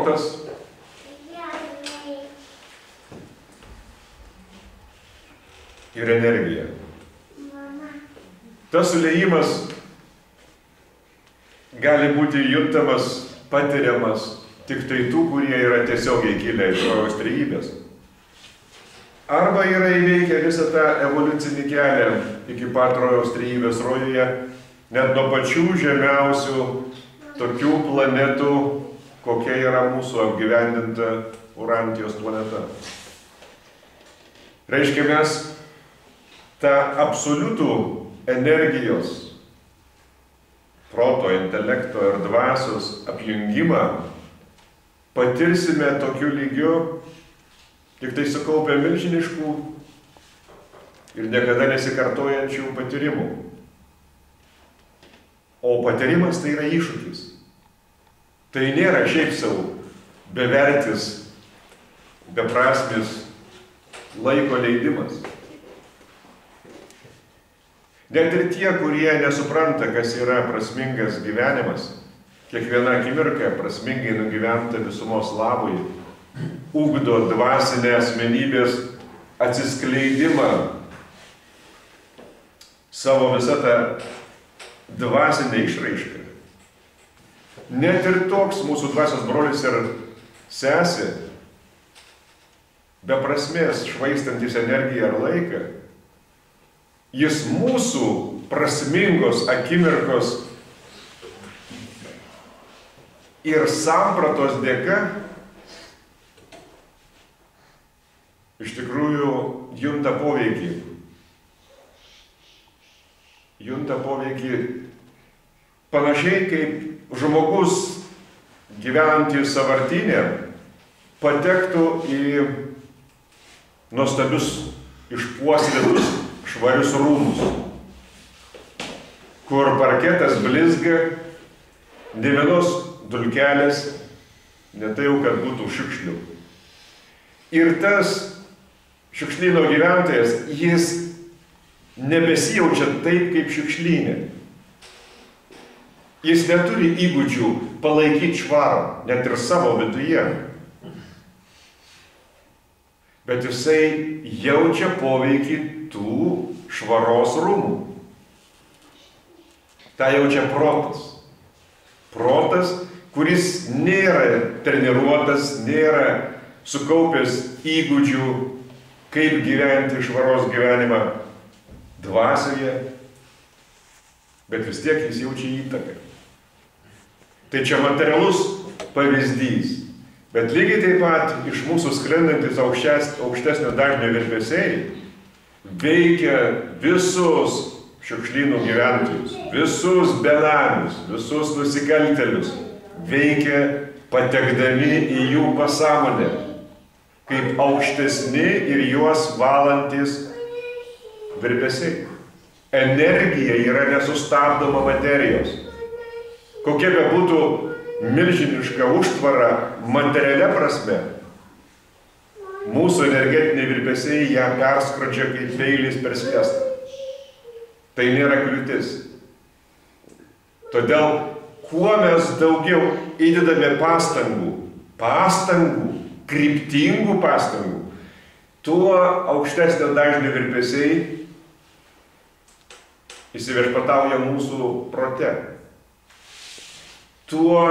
protas, ir energija. Tas sulėjimas gali būti juntamas, patiriamas tik tai tų, kurie yra tiesiogiai kilę iš rojaus trejybės. Arba yra įveikę visą tą evoliucinį kelią iki pat rojaus trejybės rojuje, net nuo pačių žemiausių tokių planetų, kokia yra mūsų apgyvendinta Urantijos planeta. Reiškia, mes tą absoliutų energijos, proto, intelekto ir dvasios apjungimą patirsime tokiu lygiu, tik tai sukaupę milžiniškų ir niekada nesikartojančių patyrimų. O patyrimas tai yra iššūkis. Tai nėra šiaip savo bevertis, beprasmis laiko leidimas. Net ir tie, kurie nesupranta, kas yra prasmingas gyvenimas, kiekviena akimirka prasmingai nugyventa visumos labui, ugdo dvasinę asmenybės atsiskleidimą, savo visą tą dvasinę išraišką. Net ir toks mūsų dvasios brolis ir sesė, be prasmės švaistantis energiją ar laiką, jis mūsų prasmingos akimirkos ir sampratos dėka iš tikrųjų junta poveikį. Junta poveikį panašiai kaip žmogus gyvenantys savartinė patektų į nuostabius išpuoselėtus švarius rūmus, kur parketas blizga, ne vienos dulkelės, ne tai jau, kad būtų šiukšlių. Ir tas šiukšlyno gyventojas, jis nebesijaučia taip, kaip šiukšlynė. Jis neturi įgūdžių palaikyti švarą, net ir savo viduje. Bet jisai jaučia poveikį tų švaros rūmų. Ta jaučia protas. Protas, kuris nėra treniruotas, nėra sukaupęs įgūdžių, kaip gyventi švaros gyvenimą dvasioje, bet vis tiek jis jaučia įtaką. Tai čia materialus pavyzdys. Bet lygiai taip pat iš mūsų skrendantis aukštes, aukštesnio dažnio virpesiai veikia visus šiukšlynų gyventojus, visus benamius, visus nusikaltelius, veikia patekdami į jų pasąmonę, kaip aukštesni ir juos valantis virpesiai. Energija yra nesustabdoma materijos. Kokia be būtų milžiniška užtvara materialia prasme, mūsų energetiniai virpesiai ją perskrodžia kaip peilis per sviestą. Tai nėra kliūtis. Todėl, kuo mes daugiau įdedame pastangų, pastangų, kryptingų pastangų, tuo aukštesnio dažnio virpesiai įsiviešpatauja mūsų prote. Tuo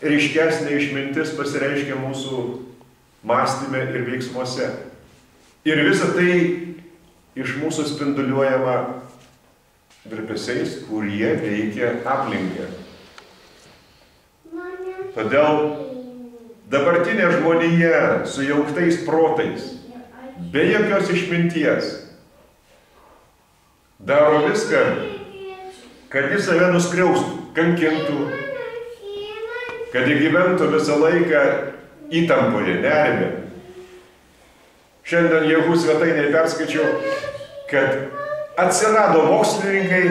ryškesnė išmintis pasireiškia mūsų mąstyme ir veiksmuose. Ir visa tai iš mūsų spinduliuojama virpesiais, kurie veikia aplinkę. Todėl dabartinė žmonija su jauktais protais, be jokios išminties, daro viską, kad jis save nuskriaustų, kankintų, kad įgyventų visą laiką įtampoje, nerime. Šiandien Jėhų svetainėje perskaičiau, kad atsirado mokslininkai,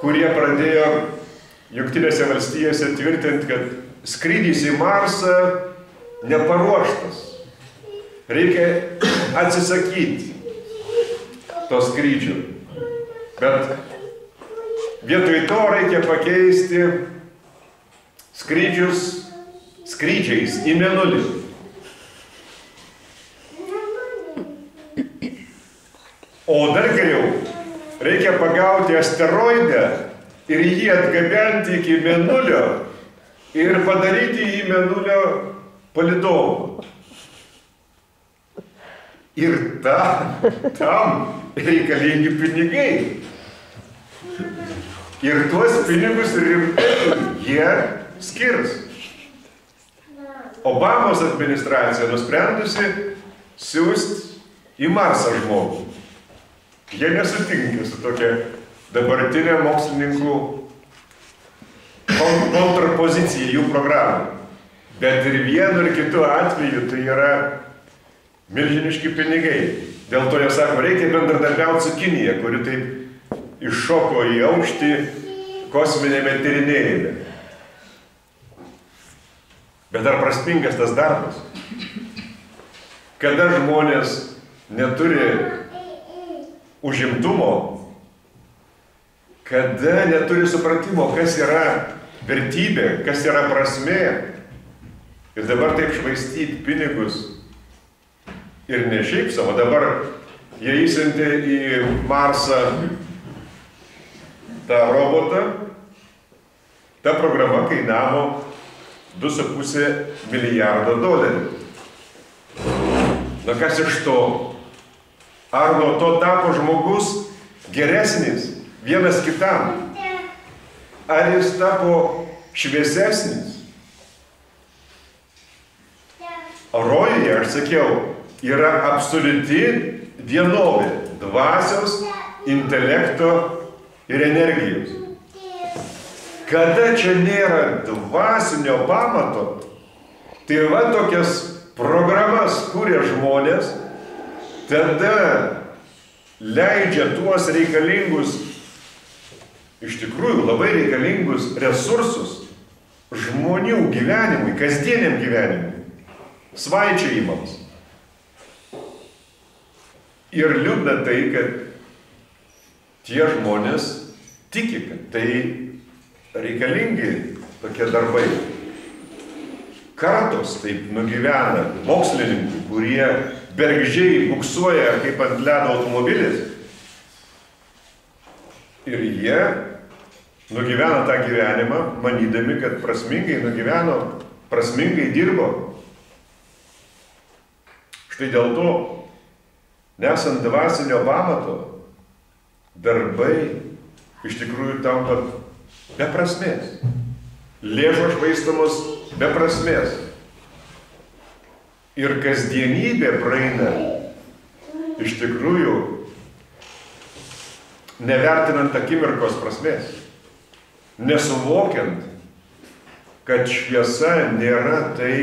kurie pradėjo Junktinėse valstijose tvirtinti, kad skrydys į Marsą neparuoštas. Reikia atsisakyti to skrydžio. Bet vietoj to reikia pakeisti skrydžius skrydžiais į Menulį. O dar geriau, reikia pagauti asteroidą ir jį atgabenti iki Menulio ir padaryti jį Menulio palidovu. Ir ta, tam reikalingi pinigai. Ir tuos pinigus rimtai jie skirs. Obamos administracija nusprendusi siūsti į Marsą žmogų. Jie nesutinka su tokia dabartinė mokslininkų kontrpozicija jų programai. Bet ir vienu ir kitu atveju tai yra milžiniški pinigai. Dėl to jie sako, reikia bendradarbiauti su Kinija, kuri taip iššoko į aukštį kosminėme tyrinėjime. Bet ar prasmingas tas darbas? Kada žmonės neturi užimtumo, kada neturi supratimo, kas yra vertybė, kas yra prasmė, ir dabar taip švaistyti pinigus. Ir ne šiaip savo, dabar jie įsintė į Marsą tą robotą, ta programa kainavo 2,5 milijardo dolerių. Na kas iš to? Ar nuo to tapo žmogus geresnis vienas kitam? Ar jis tapo šviesesnis? Rojuje, aš sakiau, yra absoliuti vienovė dvasios, intelekto ir energijos. Kada čia nėra dvasinio pamato, tai va tokias programas kūrė žmonės, tada leidžia tuos reikalingus, iš tikrųjų labai reikalingus resursus žmonių gyvenimui, kasdieniam gyvenimui, svaičiajimams. Ir liūdna tai, kad tie žmonės tiki, kad tai reikalingi tokie darbai. Kartos taip nugyvena mokslininkų, kurie bergžiai buksuoja kaip ant ledo automobilis. Ir jie nugyvena tą gyvenimą, manydami, kad prasmingai nugyveno, prasmingai dirbo. Štai dėl to, nesant dvasinio pamato, darbai iš tikrųjų tampa be prasmės. Lėšos švaistamos be prasmės. Ir kasdienybė praeina iš tikrųjų nevertinant akimirkos prasmės, nesuvokiant, kad šviesa nėra tai,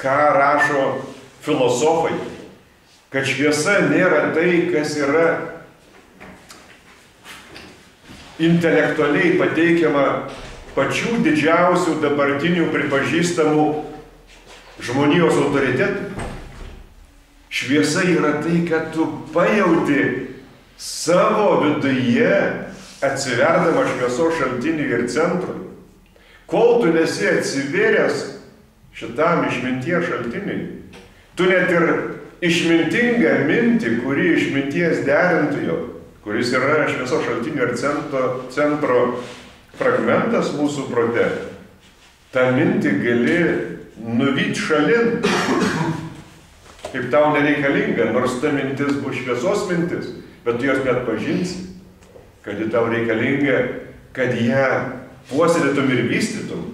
ką rašo filosofai, kad šviesa nėra tai, kas yra intelektualiai pateikiama pačių didžiausių dabartinių pripažįstamų žmonijos autoritetų. Šviesa yra tai, kad tu pajauti savo viduje atsiverdama šviesos šaltiniui ir centrui. Kol tu nesi atsivėręs šitam išminties šaltiniui, tu net ir išmintingą mintį, kuri išminties derintojo, kuris yra šviesos šaltinio ir centro, centro fragmentas mūsų prote, tą mintį gali nuvyti šalin, kaip tau nereikalinga, nors ta mintis bus šviesos mintis, bet tu jos net pažinsi, kad ji tau reikalinga, kad ją puoselėtum ir vystytum.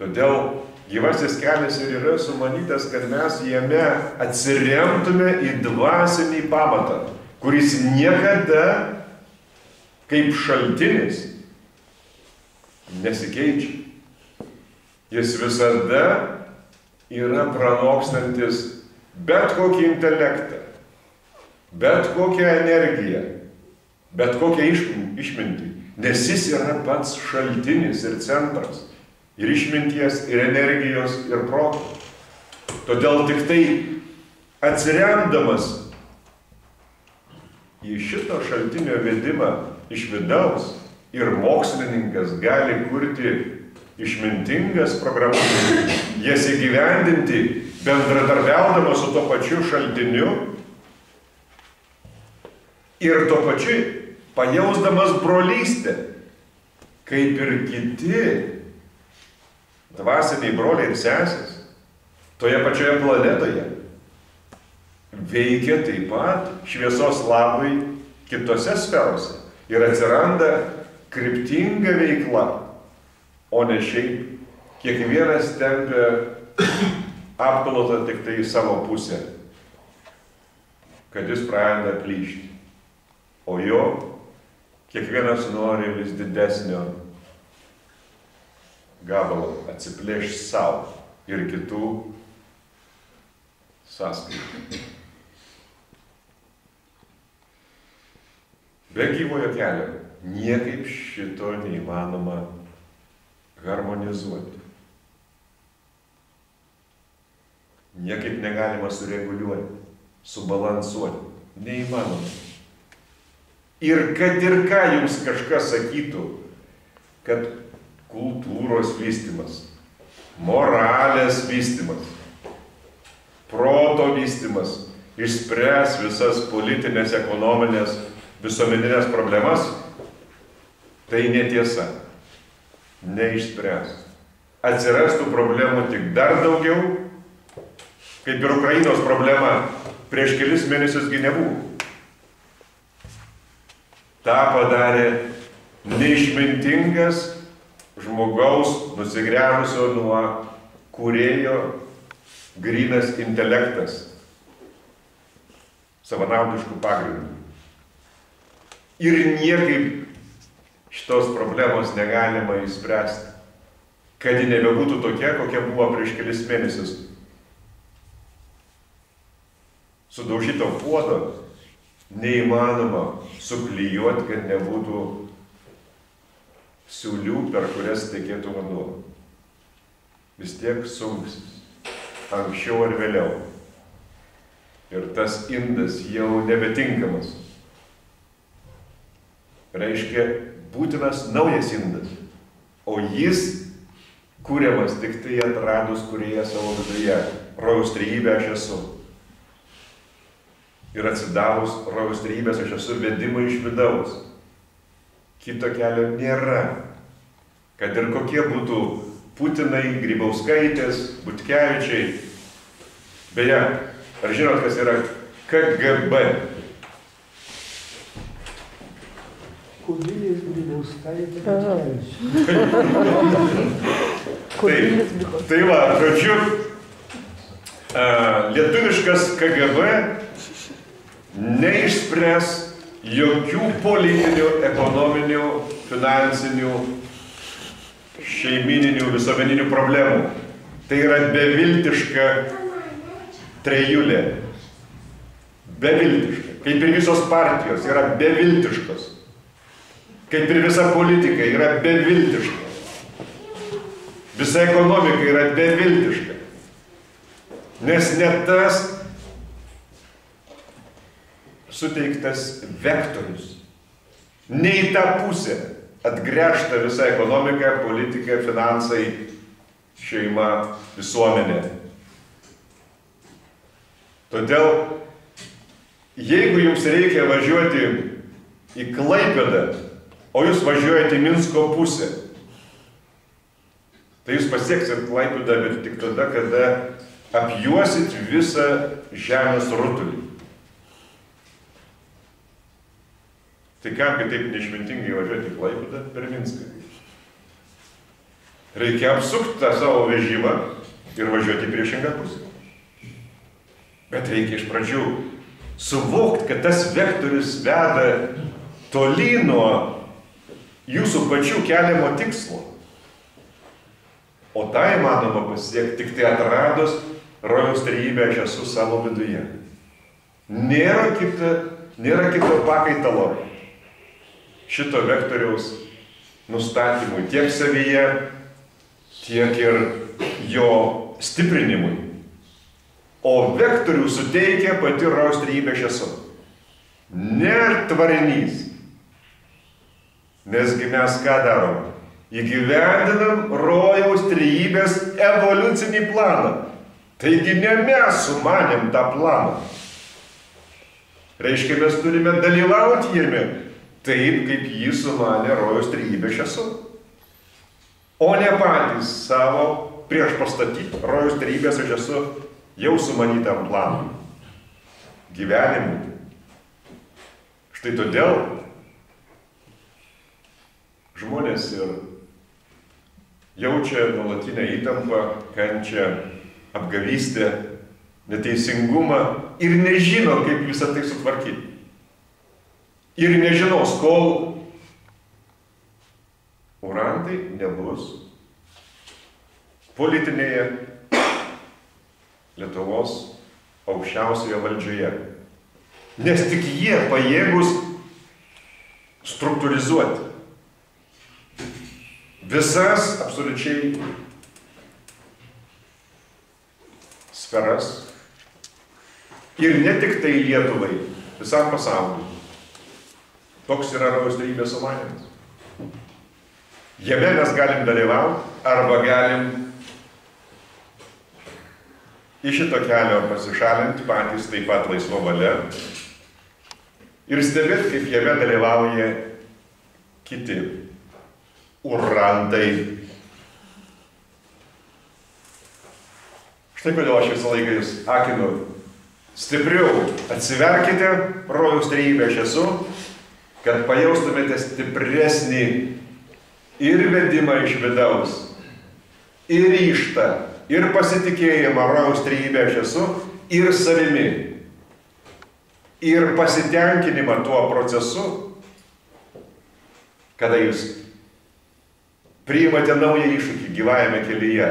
Todėl gyvasis kelias ir yra sumanytas, kad mes jame atsiremtume į dvasinį pamatą, kuris niekada kaip šaltinis nesikeičia. Jis visada yra pranokstantis bet kokį intelektą, bet kokią energiją, bet kokią išmintį, nes jis yra pats šaltinis ir centras ir išminties, ir energijos, ir proto. Todėl tik tai atsiremdamas į šito šaltinio vedimą iš vidaus ir mokslininkas gali kurti išmintingas programas, jas įgyvendinti bendradarbiaudamas su to pačiu šaltiniu ir tuo pačiu pajausdamas brolystę, kaip ir kiti dvasiniai broliai ir sesės toje pačioje planetoje veikia taip pat šviesos labui kitose sferose. Ir atsiranda kryptinga veikla, o ne šiaip. Kiekvienas tempia apkalotą tik tai į savo pusę, kad jis pradeda plyšti, o jo kiekvienas nori vis didesnio gabalo atsiplėšti savo ir kitų sąskaitų. Be gyvojo kelio niekaip šito neįmanoma harmonizuoti. Niekaip negalima sureguliuoti, subalansuoti. Neįmanoma. Ir kad ir ką jums kažkas sakytų, kad kultūros vystimas, moralės vystimas, proto vystimas išspręs visas politinės, ekonominės, visuomeninės problemas, tai netiesa. Neišspręs. Atsirastų problemų tik dar daugiau, kaip ir Ukrainos problema prieš kelis mėnesiusgi nebuvo. Ta padarė neišmintingas žmogaus nusigręžusio nuo kūrėjo grinas intelektas savanaudiškų pagrindų. Ir niekaip šitos problemos negalima įspręsti, kad ji nebebūtų tokia, kokia buvo prieš kelis mėnesius. Sudaužyto puodo neįmanoma suklyjuoti, kad nebūtų siūlių, per kurias tekėtų vanduo. Vis tiek sunksis, anksčiau ar vėliau. Ir tas indas jau nebetinkamas reiškia būtinas naujas indas. O jis kūriamas tik tai atradus kurieje savo viduje. Rojaus trejybė aš esu. Ir atsidavus rojaus trejybės aš esu vedimai iš vidaus. Kito kelio nėra. Kad ir kokie būtų Putinai, Grybauskaitės, Butkevičiai. Beje, ar žinot, kas yra KGB? Kubilius Grybauskaitė. Tai, tai va, žodžiu, a, lietuviškas KGB neišspręs jokių politinių, ekonominių, finansinių, šeimininių, visuomeninių problemų. Tai yra beviltiška trejulė. Beviltiška. Kaip ir visos partijos yra beviltiškos. Kaip ir visa politika yra beviltiška. Visa ekonomika yra beviltiška. Nes net tas suteiktas vektorius. Ne į tą pusę atgręžta visa ekonomika, politika, finansai, šeima, visuomenė. Todėl, jeigu jums reikia važiuoti į Klaipėdą, o jūs važiuojate į Minsko pusę, tai jūs pasieksit Klaipėdą, bet tik tada, kada apjuosit visą žemės rutulį. Tai kam kitaip neišmintingai važiuoti į Klaipėdą per Minską? Reikia apsukti tą savo vežimą ir važiuoti priešingą pusę. Bet reikia iš pradžių suvokti, kad tas vektorius veda toli nuo jūsų pačių keliamo tikslo. O tą įmanoma pasiekti tik tai atradus rojaus trejybę aš esu savo viduje. Nėra, kita, nėra kito pakaitalo šito vektoriaus nustatymui tiek savyje, tiek ir jo stiprinimui. O vektorių suteikia pati rojaus trejybė aš esu. Ne tvarinys. Nesgi mes ką darom? įgyvendinam rojaus trejybės evoliucinį planą. Taigi ne mes sumanėm tą planą. Reiškia, mes turime dalyvauti jame taip, kaip jį sumanė rojaus trejybė šesu. O ne patys savo prieš pastatyti rojaus trejybės aš esu jau sumanytam planui. Gyvenimui. Štai todėl žmonės ir jaučia nuolatinę įtampą, kančią, apgavystę, neteisingumą ir nežino, kaip visą tai sutvarkyti. Ir nežinos, kol urantai nebus politinėje Lietuvos aukščiausioje valdžioje. Nes tik jie pajėgus struktūrizuoti visas absoliučiai sferas ir ne tik tai Lietuvai, visam pasauliu. Toks yra Raujos darybės sumanymas. Jame mes galim dalyvauti arba galim iš šito kelio pasišalinti patys taip pat laisvo valia ir stebėti, kaip jame dalyvauja kiti urantai. Štai kodėl aš visą laiką jūs akinu stipriau. Atsiverkite, rojaus trejybė aš esu, kad pajaustumėte stipresnį ir vedimą iš vidaus, ir ryštą, ir pasitikėjimą rojaus trejybė aš esu, ir savimi, ir pasitenkinimą tuo procesu, kada jūs priimate naują iššūkį gyvajame kelyje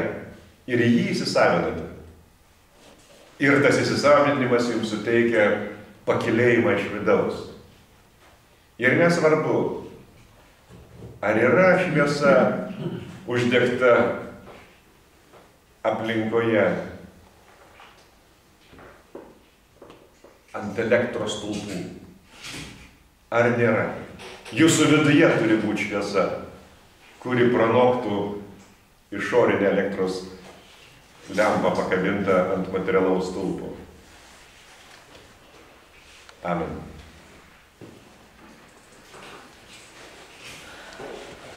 ir jį įsisavinate. Ir tas įsisavinimas jums suteikia pakilėjimą iš vidaus. Ir nesvarbu, ar yra šviesa uždegta aplinkoje ant elektros stulpų, ar nėra. Jūsų viduje turi būti šviesa, kuri pranoktų išorinę elektros lempa pakabinta ant materialaus stulpo. Amen.